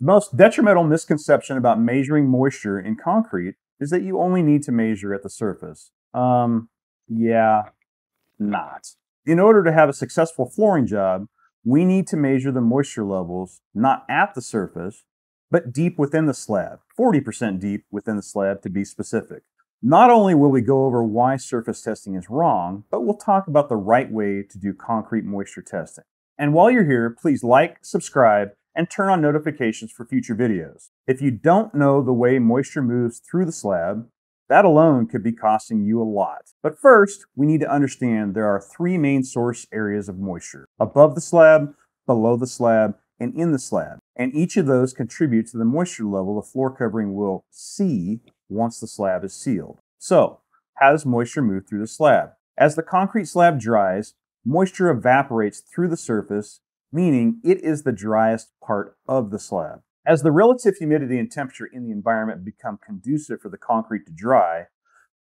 The most detrimental misconception about measuring moisture in concrete is that you only need to measure at the surface. Um, yeah, not. In order to have a successful flooring job, we need to measure the moisture levels not at the surface, but deep within the slab, 40% deep within the slab to be specific. Not only will we go over why surface testing is wrong, but we'll talk about the right way to do concrete moisture testing. And while you're here, please like, subscribe, and turn on notifications for future videos. If you don't know the way moisture moves through the slab, that alone could be costing you a lot. But first, we need to understand there are three main source areas of moisture above the slab, below the slab, and in the slab. And each of those contribute to the moisture level the floor covering will see once the slab is sealed. So, how does moisture move through the slab? As the concrete slab dries, moisture evaporates through the surface, meaning it is the driest part of the slab. As the relative humidity and temperature in the environment become conducive for the concrete to dry,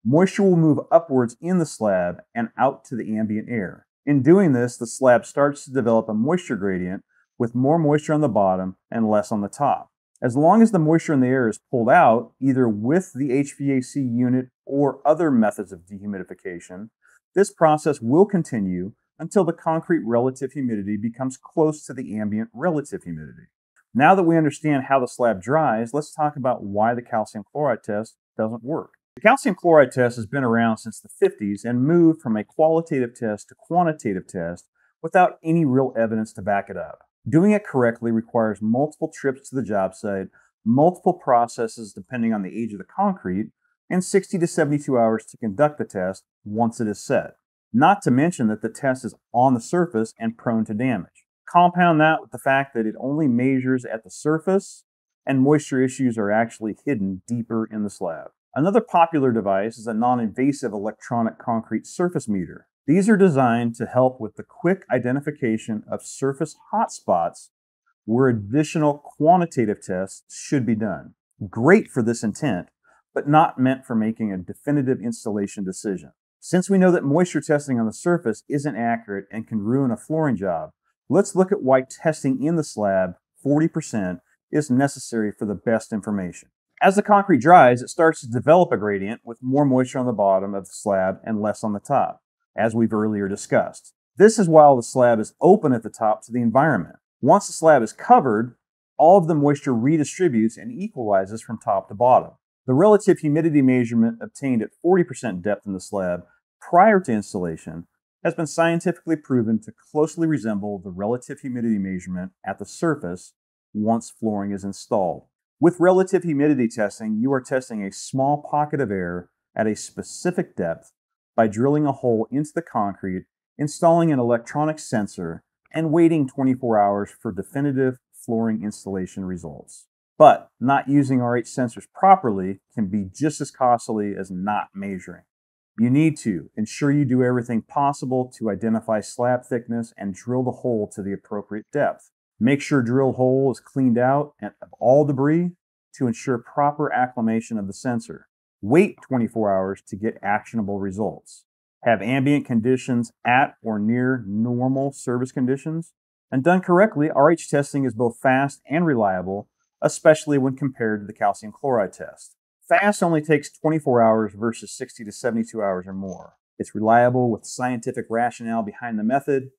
moisture will move upwards in the slab and out to the ambient air. In doing this, the slab starts to develop a moisture gradient with more moisture on the bottom and less on the top. As long as the moisture in the air is pulled out, either with the HVAC unit or other methods of dehumidification, this process will continue until the concrete relative humidity becomes close to the ambient relative humidity. Now that we understand how the slab dries, let's talk about why the calcium chloride test doesn't work. The calcium chloride test has been around since the 50s and moved from a qualitative test to quantitative test without any real evidence to back it up. Doing it correctly requires multiple trips to the job site, multiple processes depending on the age of the concrete, and 60 to 72 hours to conduct the test once it is set. Not to mention that the test is on the surface and prone to damage. Compound that with the fact that it only measures at the surface and moisture issues are actually hidden deeper in the slab. Another popular device is a non-invasive electronic concrete surface meter. These are designed to help with the quick identification of surface hotspots where additional quantitative tests should be done. Great for this intent, but not meant for making a definitive installation decision. Since we know that moisture testing on the surface isn't accurate and can ruin a flooring job, let's look at why testing in the slab 40% is necessary for the best information. As the concrete dries, it starts to develop a gradient with more moisture on the bottom of the slab and less on the top as we've earlier discussed. This is while the slab is open at the top to the environment. Once the slab is covered, all of the moisture redistributes and equalizes from top to bottom. The relative humidity measurement obtained at 40% depth in the slab prior to installation has been scientifically proven to closely resemble the relative humidity measurement at the surface once flooring is installed. With relative humidity testing, you are testing a small pocket of air at a specific depth by drilling a hole into the concrete, installing an electronic sensor, and waiting 24 hours for definitive flooring installation results. But not using RH sensors properly can be just as costly as not measuring. You need to ensure you do everything possible to identify slab thickness and drill the hole to the appropriate depth. Make sure drill hole is cleaned out of all debris to ensure proper acclimation of the sensor. Wait 24 hours to get actionable results. Have ambient conditions at or near normal service conditions. And done correctly, RH testing is both fast and reliable, especially when compared to the calcium chloride test. Fast only takes 24 hours versus 60 to 72 hours or more. It's reliable with scientific rationale behind the method,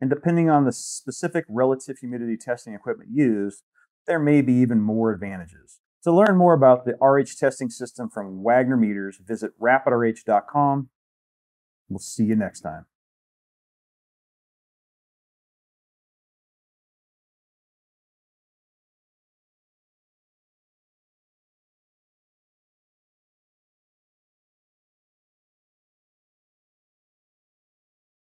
and depending on the specific relative humidity testing equipment used, there may be even more advantages. To learn more about the RH testing system from Wagner Meters, visit rapidrh.com. We'll see you next time.